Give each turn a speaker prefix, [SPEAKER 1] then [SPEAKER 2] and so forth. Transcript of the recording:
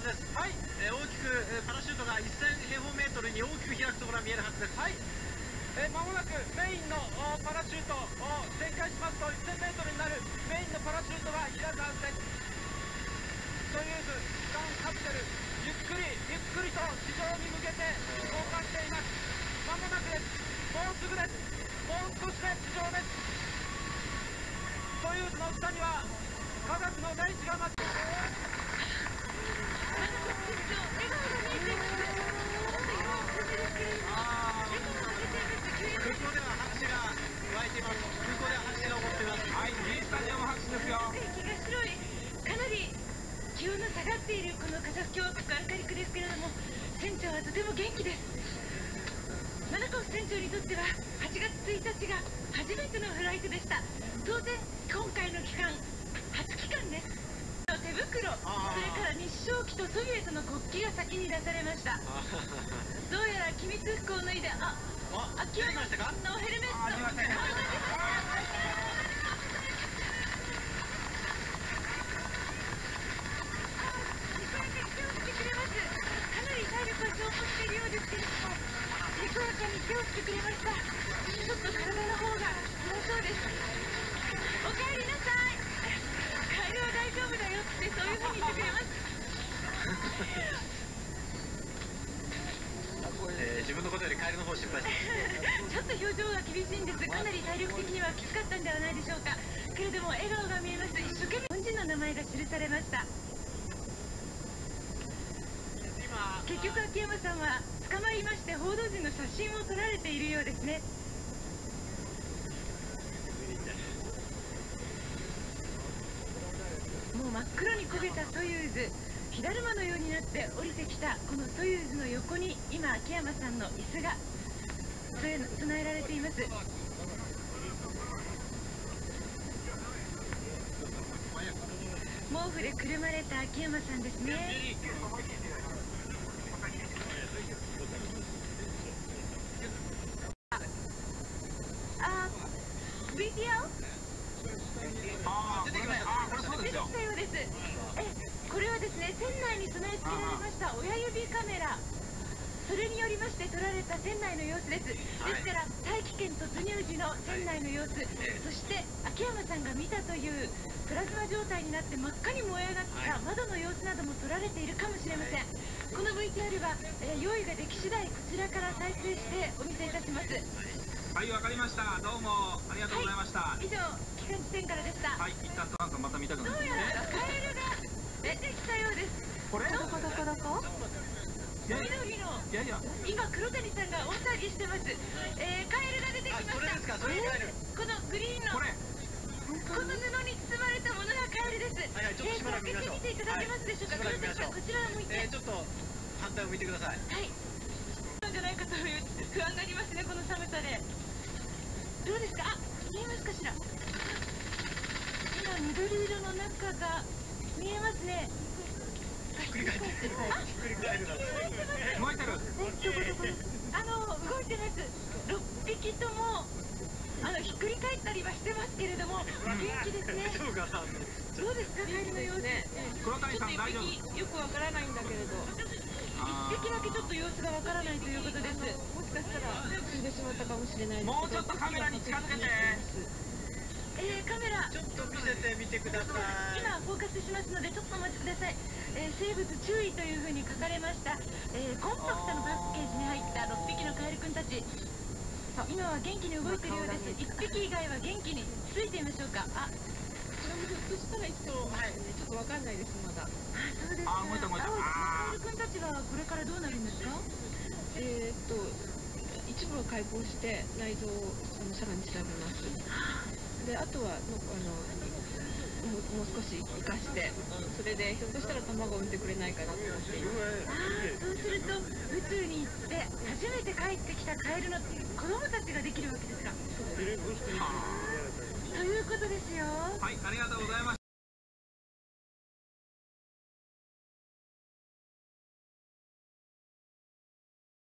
[SPEAKER 1] ずです、はいえー、大きく、えー、パラシュートが1000平方メートルに大きく開くところが見えるはずです。はい。
[SPEAKER 2] えー、間もなくメインのパラシュートを展開しますと 1000m になるメインのパラシュートが開くはずですソユーズガンカプセルゆっくりゆっくりと地上に向けて降下しています。間もなくです。もうすぐです。もう少しで地上です。ソユーズの下には科学の大地が待って
[SPEAKER 1] います。
[SPEAKER 3] 気が白いかなり気温の下がっているこのカザフ共和国アルカリクです。けれども船長はとても元気です。マナコフ船長にとっては8月1日が初めてのフライトでした当然今回の期間初期間です手袋それから日照旗とソビエトの国旗が先に出されました。どうやら機密服を脱いであ
[SPEAKER 1] あ
[SPEAKER 3] 秋山のヘルメット。
[SPEAKER 2] ありません。
[SPEAKER 3] かなり体力は消耗しているようですけれどもにこやかに手を振ってくれました。ちょっと体の方が辛そうです。おかえりなさい丈夫だよ。ってそういうふうに言ってくれます
[SPEAKER 1] えー自分のことよ。りカエルの方心配して
[SPEAKER 3] ちょっと表情が厳しいんですかなり体力的にはきつかったんではないでしょうかけれども笑顔が見えます一生懸命本人の名前が記されました結局秋山さんは捕まりまして報道陣の写真を撮られているよ。うですねもう真っ黒に焦げたソユーズ。火だるまのようになって降りてきたこのソユーズの横に今秋山さんの椅子が備えられています。毛布でくるまれた秋山さんですね。あ VTR?
[SPEAKER 2] これ
[SPEAKER 3] はですね船内に備え付けられました親指カメラ。それによりまして撮られた船内の様子です、ですから大気圏突入時の船内の様子、そして秋山さんが見たというプラズマ状態になって真っ赤に燃え上がった窓の様子なども撮られているかもしれません、この VTR は、えー用意ができ次第こちらから再生してお見せいたします
[SPEAKER 2] はいわかりました。どうもありがとうございました。
[SPEAKER 3] 以上機関地点からでした、
[SPEAKER 2] はい一旦なんかまた見たくなって
[SPEAKER 3] どうやらカエルが出てきたようです。
[SPEAKER 2] これ？
[SPEAKER 3] どこどこどこ？緑の
[SPEAKER 2] いやいや
[SPEAKER 3] 今黒谷さんが大騒ぎしてます、えー、カエルが出てきました。
[SPEAKER 1] あそれですかそれがカエル
[SPEAKER 3] このグリーンの
[SPEAKER 2] これ。
[SPEAKER 3] この布に包まれたものがカエルです。
[SPEAKER 1] はいはいちょっとしばらく見ましょう。
[SPEAKER 3] えーてみていただけますでしょうか、
[SPEAKER 1] はい
[SPEAKER 3] 黒谷さんこちらを向いて、
[SPEAKER 1] えーちょっと反対を向いてください。
[SPEAKER 3] はい。なんじゃないかという不安がありますねこの寒さでどうですか？あ見えますかしら？今緑色の中が見えますね。
[SPEAKER 1] ひっくり返ってる。ひっくり返るな。
[SPEAKER 2] 動いてる
[SPEAKER 3] あの動いてます。6匹ともあのひっくり返ったりはしてますけれども元気ですね。どうですか？カエルの様子。
[SPEAKER 2] 黒谷さん大丈夫。
[SPEAKER 4] よくわからないんだけれど
[SPEAKER 2] あ
[SPEAKER 3] 一匹だけちょっと様子がわからないということです
[SPEAKER 4] もしかしたら死んでしまったかもしれないです
[SPEAKER 2] もうちょっとカメラに近づけて
[SPEAKER 3] えー、カメラ
[SPEAKER 1] ちょっと見せてみてください
[SPEAKER 3] 今フォーカスしますのでちょっとお待ちください、えー生物注意というふうに書かれました、えーコンパクトのパッケージに入った6匹のカエルくんたち今は元気に動いているようです1匹以外は元気についてみましょうかあ
[SPEAKER 4] それもひょっとしたら一度、はい、わかんないですまだ。
[SPEAKER 3] あそうですか。
[SPEAKER 2] あ動いた動いたあー。
[SPEAKER 3] カエルくんたちはこれからどうなるんですか？
[SPEAKER 4] えー、っと一部を解剖して内臓をあのさらに調べます。であとはのあのもうもう少し生かしてそれでひょっとしたら卵を産んでくれないかなと思っています。
[SPEAKER 3] ああそうすると宇宙に行って初めて帰ってきたカエルの子供たちができるわけですか？ということですよ。
[SPEAKER 2] はいありがとうございました